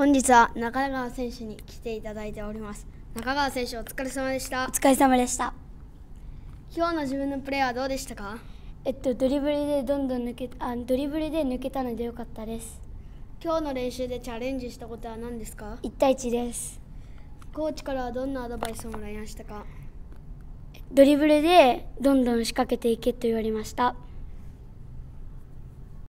本日は中川選手に来ていただいております。中川選手お疲れ様でした。お疲れ様でした。今日の自分のプレーはどうでしたか？えっとドリブルでどんどん抜けあドリブルで抜けたので良かったです。今日の練習でチャレンジしたことは何ですか？1対1です。コーチからはどんなアドバイスをもらいましたか？ドリブルでどんどん仕掛けていけと言われました。